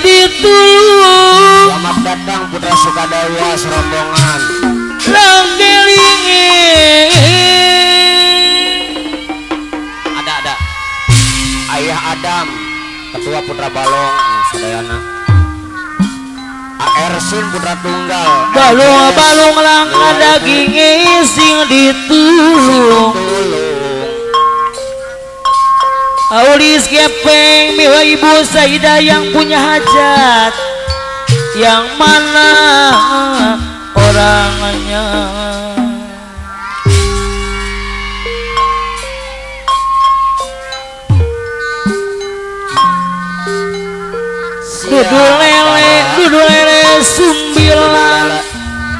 ditulung Selamat datang Putra Sukadaya serombongan. Long kelingi Ada ada. Ayah Adam Ketua Putra Balong. Eh, sadayana Ersin Putra Tunggal. Balung balung lang ke daging isi ditulung. Tulung Aulis Gepeng Miwa Ibu Saidah yang punya hajat. Yang mana orangnya Dudu lele, dudu lele sumbilan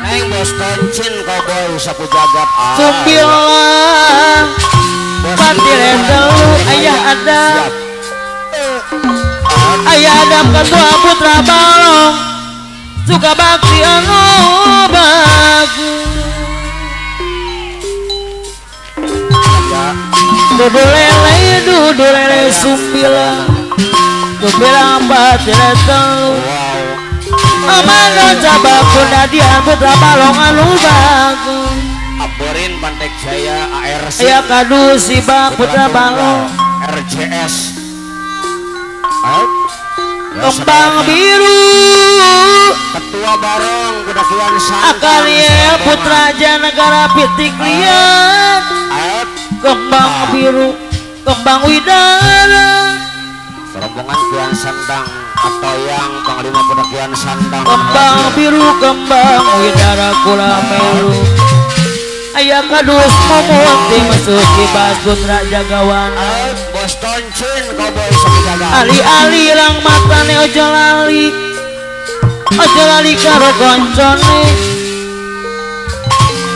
Neng bos toncin cowboy sapu jagat. Ah. Sumbilan Ada ketua putra balong Suka bakti anu bagus Ya. Dudu lele, dudu lele sumbilan Sumbilan patiren telu Wow. Amano cabak punadian putra balong anu bagus Aborin Pantek Jaya ARC Ayah kadu si bak putra balong. RJS. Ya, Kembang biru. Ketua Barong Kedakian Santang. Akarya putra negara pitik liat. Kembang biru Kembang widara. Serombongan Kian Santang atau yang Panglima Kedakian Santang Kembang biru Kembang widara kula melu. Ayah kadus momot dimasuki bas putra jagawan. Ali-ali lang matane ojo lali. Ojo lali karo koncone.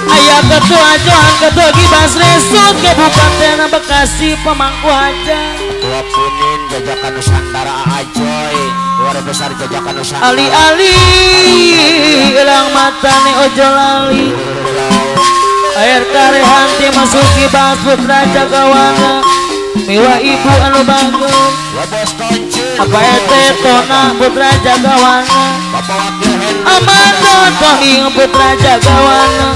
Ayah ketua Johan ketua Gibas Resut Kabupaten Bekasi pemangku aja. Ketua Punin Jajakan Nusantara Ajoy Keluarga besar Jajakan Nusantara. Ali-ali lang matane ojo lali. Air karehan ti masuki bas putra jagawana Miwa ibu anu Toncin Apa ete tona putra jagawana? Henry Amanda tohing putra jagawana.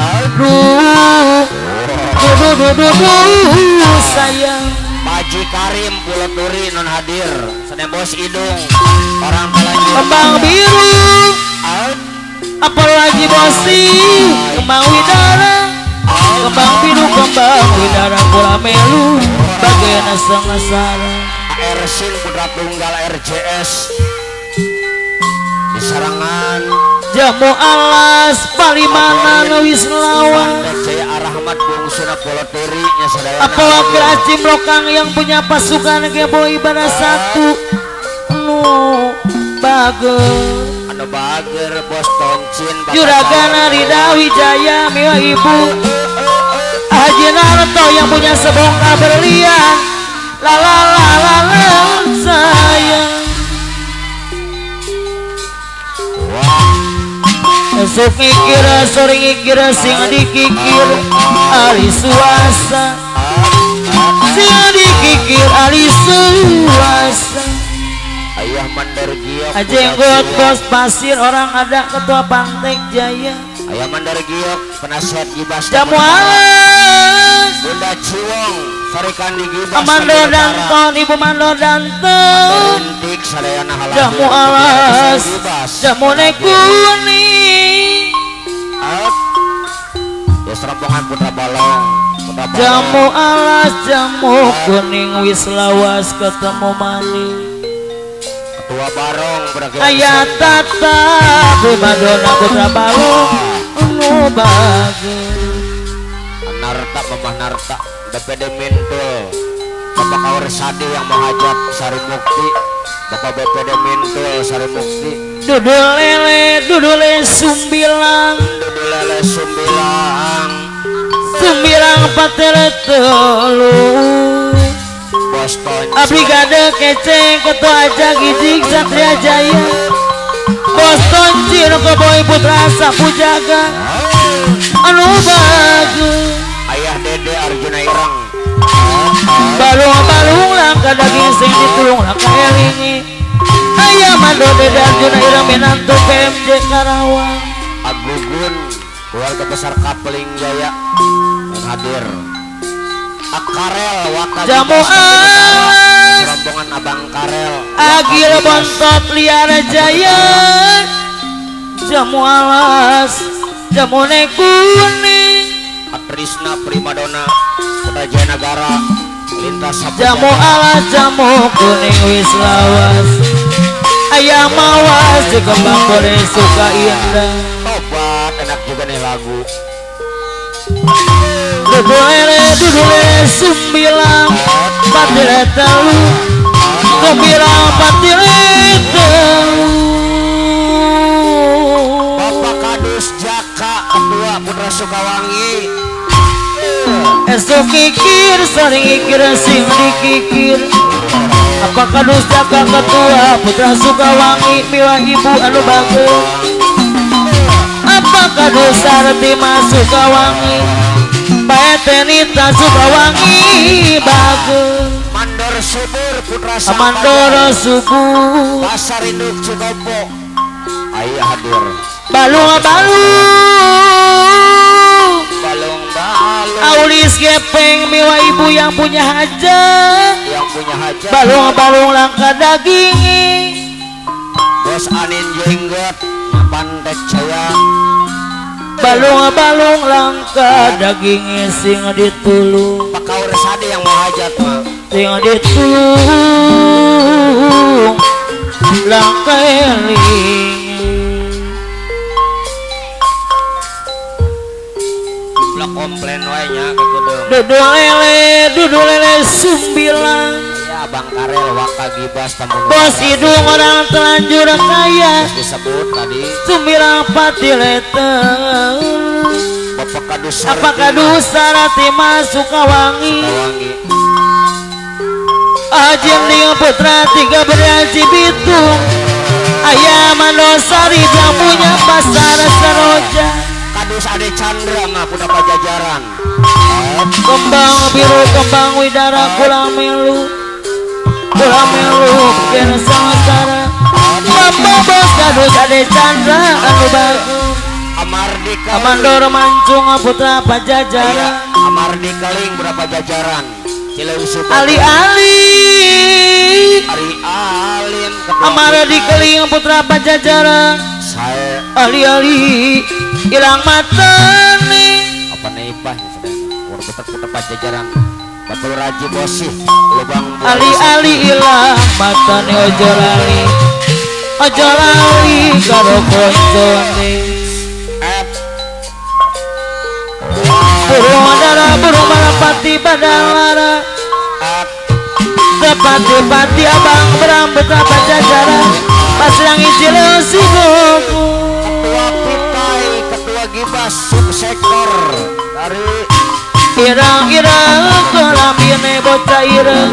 Aduh Duh duh duh duh sayang. Paji Karim Pulau Turi non hadir. Sedang Bos Idung Orang telanjur Kembang biru. Apalagi bosi Kembang widara. Kembang biru kembang widara Kula melu Bagian asang-asara Ersin Putra Tunggal RJS Di Sarangan. Jamu alas Palimanan wis lawan Jaya Arahmat Bungsuna Pulau Turi Nya sadayana Apalagi Acim Lokang yang punya pasukan Gebo ibadah satu. Nu bagus Anu bager Bos Toncin Bapak Juragana Tahu. Rida Wijaya Miwa Ibu Haji Narto yang punya sebongkah berlian. La la la la la sayang. Esok ngikir sore ngikir sing dikikir Ali suasa. Sing dikikir Ali suasa. Ayah Mandar Giok Ajenggot bos pasir orang ada ketua Pantek Jaya Ayah Mandar Giok Penasihat Gibas Jamu alas Bunda Ciwong Sarikan di Gibas Utara. Danton Ibu Mando Danton Jamu alas Jamu kuning. Ya serombongan Putra Balong Jamu alas Jamu kuning Wis lawas ketemu maning Ketua Barong berakhir Ayat tata Primadona Putra Balong Nu bagus. Narta Mamah Narta BPD Mintul Bapak Kaur Sadi yang menghajat Sari Mukti Bapak BPD Mintul Sari Mukti Dudul lele Dudule sumbilang. Dudu Lele Sumbilang. Sumbilang patele telu Bos Tonci Brigade kece ketua aja gidik Satria Jaya Boston Cino Koboy Putra Sapu Jaga. Anu bagus. Ayah Dede Arjuna Ireng. Balung-balung langka daging sing ditulung langka elingi. Ayah Mando Dede Arjuna Ireng Minantu PMJ Karawang. Agugun Keluarga besar Kapeling Jaya hadir. Akarel Waka Jamu agil bontot liar jaya. Jamu alas jamu kuning Patrisna primadona kota Jayanagara lintas jamu alas jamu kuning wis lawas ayam mawas di kembang kore suka indah. Tobat enak juga nih lagu. Ledulere dudulere sumbilang. Padre tahu. Sumbilang patile telu Bapak Kadus Jaka Ketua Putra Sukawangi Esok kikir sering kikir sing dikikir Apa kadus jaga ketua putra Sukawangi milah ibu anu bagus Apa kadus arti masuk Sukawangi Bae tenita Sukawangi bagus Amandoro subuh Pasar Induk Cikopo. Ayah hadir. Balung balung. Balung balung. Aulis gepeng miwa ibu yang punya hajat Yang punya hajat Balung-balung langka daging. Bos Anin Jenggot Pantek Jaya Balung-balung langka daging sing ditulung. Pak Kaur Sadi yang mau hajat mah Sing ditulung Langka eling Blok komplain wae nya ke gedung Dudul lele, dudul lele sumbilang Ya Bang Karel Waka Gibas Tamu Bos hidung orang telanjur kaya. Disebut tadi. Sumbilang pati letel. Bapak Kadus Apakah dosa rati masuk kawangi Kawangi Ajin dengan putra tiga berhaji bitung Ayah manosari yang punya pasar seroja. Kadus Ade Chandra mah kuda pajajaran Kembang biru kembang widara kulang melu. Kulang melu bikin sangatara Bapak bos kadus ade chandra anu bagus Amardi Kaling Amandoro mancung putra Iya, pajajaran Amardi Kaling berapa jajaran Ali-ali Amara di keling putra pajajaran. Saya. Ali-ali hilang mata nih apa nih Pak? Urut putar pajajaran. Batul Raji Bosi Lubang Ali-ali hilang mata nih ojo lali Ojo lali karo malapati badan lara F Tepati-pati abang berambut apa jajaran. Pas yang ijil si buku Ketua Gibas Subsektor dari Irang-irang kolam ini bocah irang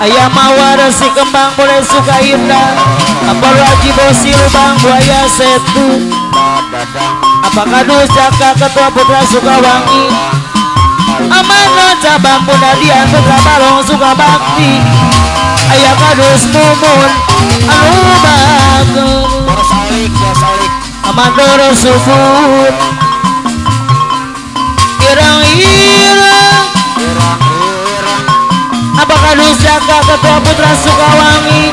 Ayah mawar si kembang boleh suka indah. Apa lagi bosi lubang buaya setu? Apa kadus jaka ketua putra Sukawangi Amanah cabang punadian putra balong suka bakti. Ayah kadus mumun anu bagus. Amandoro subur Irang-irang Apa kadus jaka ketua putra Sukawangi?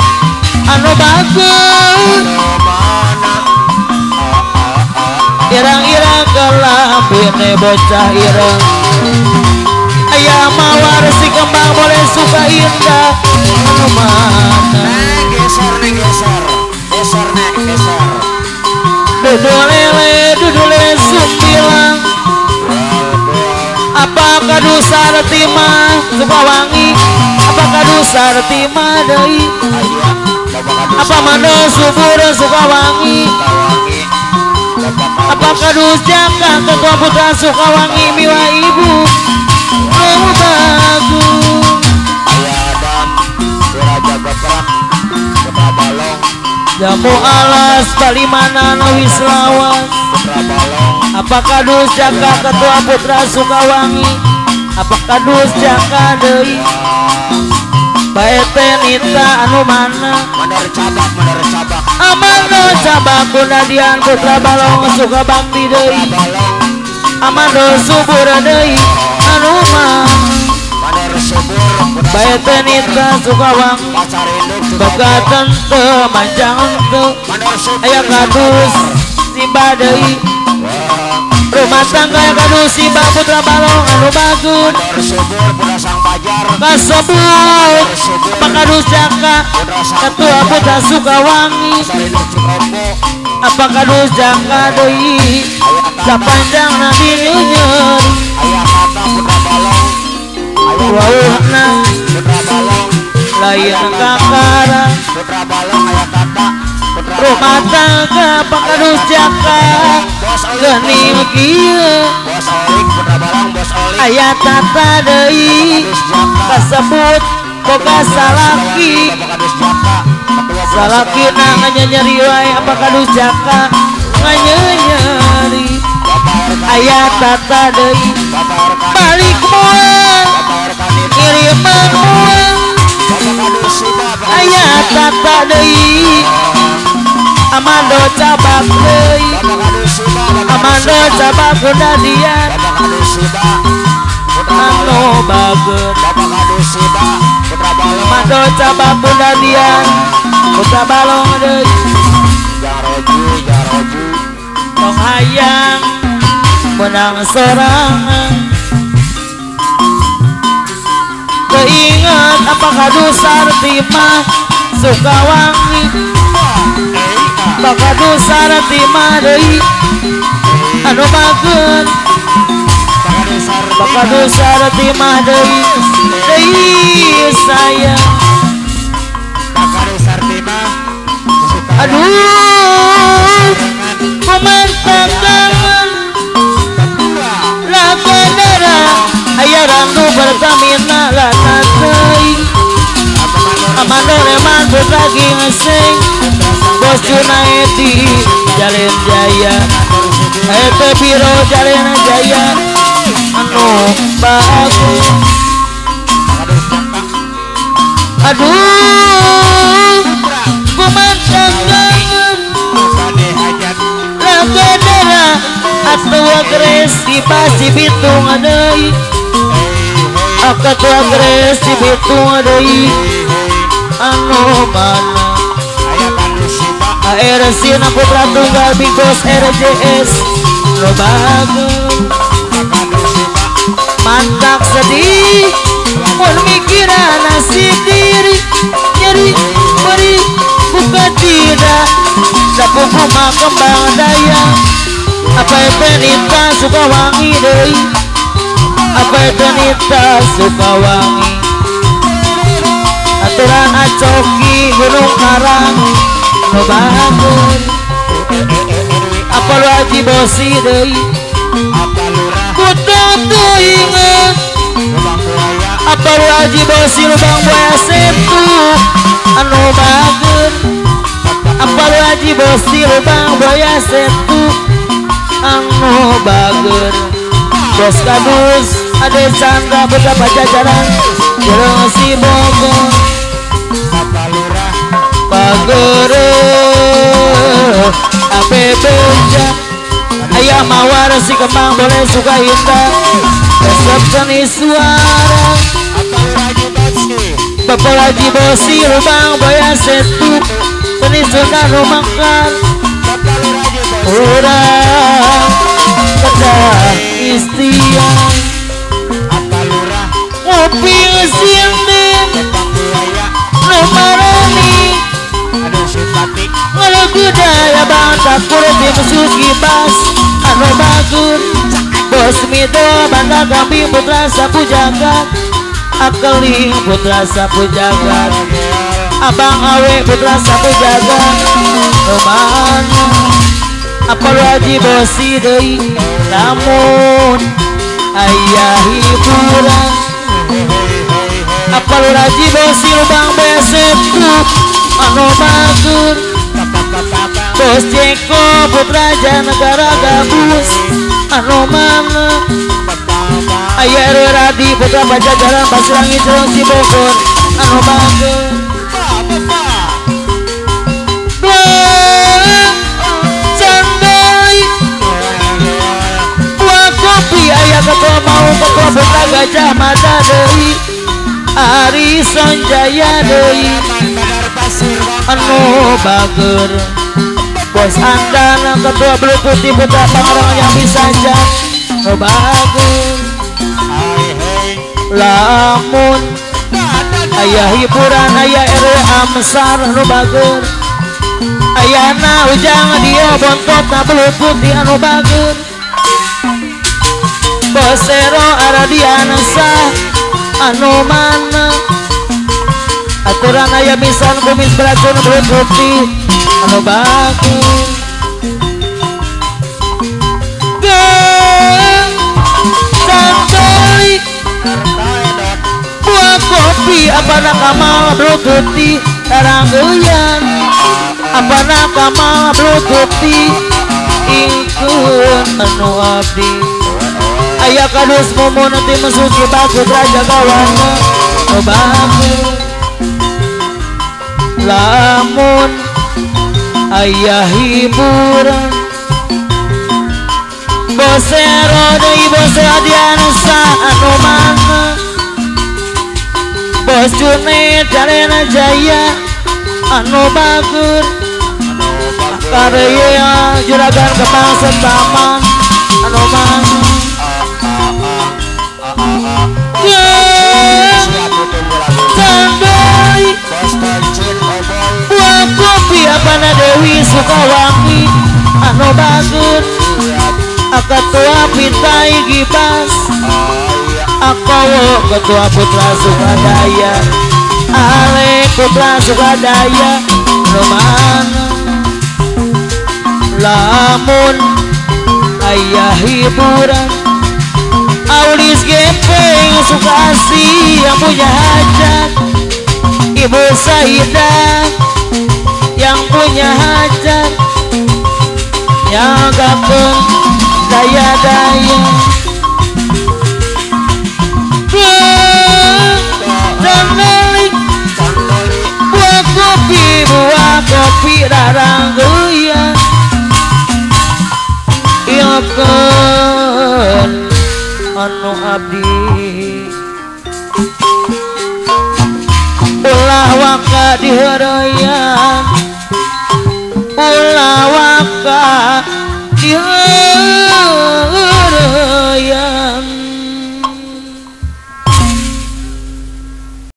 Anu bagus. Irang-irang kelambine bocah irang Ayah mawar si kembang boleh suka indah. Anu mana geser neng geser. Geser neng geser. Dudul lele dudul lele sumbilang Apakah dosa retima Sukawangi Apakah dosa retima dari Apa mana subur Bapak Kadus Apakah dus jaka ketua putra Sukawangi miwa ibu? Oh bagus. Jamu alas Balimanan wis lawas. Putra Balong apakah dus jaka ketua putra Sukawangi? Apakah dus jaka deui bae teh nita anu mana? Mandar cabak, mandar cabak. amano cabak kunadian putra balong suka bakti deui. amano subur deui anu mah. Mandar subur, kuda bae teh nita suka Bagaten teu manjang teu aya kadus si badai rumah tangga yang kadus si putra balong anu bagus. Mandar subur, kuda sang. Kasebut pakadus jaka ketua putra Sukawangi apa kadus jaka putra balong. Ayah wauhna putra balong, lain kakara rumah tangga pakadus jaka Bos Olik, gening kieu bos Olik, putra balong, bos Olik. aya tata deui kasebut boga salaki. Salaki Sekolah. na nganyeri wae apa kadus jaka? Nganyeri Bapak RK, aya tata deui balik Nita, kiriman moal Bapak Kadus Siba, Bapak Kadus aya Siba. tata deui amando cabak Kadus amando cabak Balong. Kadus Siba, Putra Balong. amando cabak kunadian putra balong deui Jaroju, Jaroju. tong hayang menang sorangan Keinget apakah dusar timah Sukawangi Apakah Apakah dusar timah deui Deui sayang. Bapak Kadus Sartima. Suka Aduh. Kumantang tangan. Laga darah Ayah randu pertamina lana teuing Amando leman putra ngeseng Bos Junaidi Jalen Jaya. Ete Biro Jalen Jaya. Anu Jaka. Aduh Hajat. Laga darah Atua Gres di Basi Bitung Adai Aka tua Gres di Bitung Adai Anu Kadus Siba. AR Sina Putra Tunggal Big Boss RJS Siba. Mantak sedih Mun mikiran nasib diri. Nyeri beri buka tidak Sapu kuma kembang daya Apa itu nita suka wangi deh Apa itu nita suka wangi Aturan acoki gunung karang Lo bagus Apa lu haji bosi Apa buaya. apa lu bosi lubang buaya setu anu bager apa lu bosi lubang buaya setu anu bager bos kadus ada Chandra putra pajajaran jereng si Bogor. Bager ape beja ayah mawar si kembang boleh suka indah resep seni suara. Bapak Haji Bosi Lubang Boya Setu Seni Bapak lurah Jubatsi. Urang Kedah lurah. Ngopi ngesindin Lubang buaya. Numarani Aduh simpatik. Ngelagu daya bang Takur di mesuki bas Anu bagur Bos Mido Banda Kambing Putra Sapu Jagat Akeling Putra Sapu Jagat Abang Awe Putra Sapu Jagat Ke mana Apa haji bosi deui Namun Ayah hiburan Apa lu haji bosi lubang besetu Anu bagur Bos Jeko Putra Janegara Gabus mana Ayah RW Radi Putra Pajajaran Pasirangi Cerong Cibogor Ayah ketua mau ketua Putra Gajah Mada Dewi Ari Sonjaya Dewi anu bager bos andana ketua beli putih putra pangarang yang bisa jan anu bager lamun. Ayah hiburan ayah RW Amsar anu bager ayana ujang dia bontot na beli putih anu bager bosero aradiana sah anu mana? Aturan ayah misan kumis beracun belut putih anu bagus Gang santai buah kopi apa nak kamal putih tarang uyan apa nak kamal putih ingkun anu abdi ayah kadus momo nanti mesuki bagus raja kawana anu bagus lamun ayah hiburan bosero deui bose adiana sa anu mana bos june jarena jaya anu bagur karya juragan kepang setaman anu mana kopi apa na Dewi Sukawangi Anu bagus Ketua Pintai Gibas Akowo Ketua Putra Sukadaya? Ale Putra Sukadaya. Romana Lamun Ayah hiburan. Aulis Gepeng Sukasi yang punya hajat. Ibu Saidah yang punya hajat Nyagakeun daya-daya